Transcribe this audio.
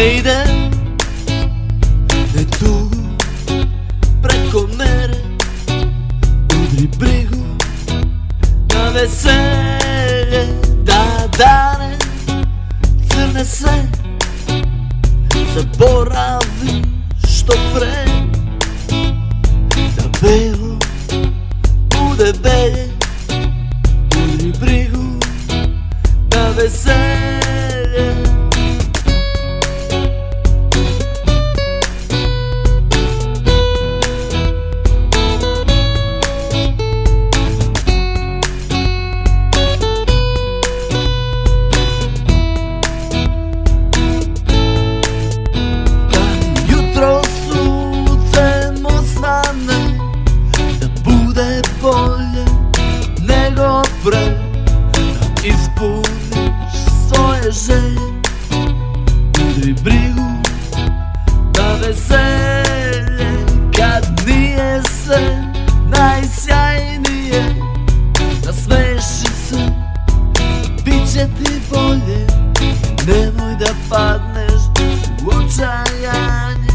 Ide Ne tugu Preko mere Udri brigu Na veselje Da dane Crne sve Zaboravi što pre Da belo Bude belje Udri brigu Na veselje добре да изпълниш своя жест. Дай бриго на веселе, как ние се най-сяйние. Насмеши се, обича ти воле, не мой да паднеш в отчаяние.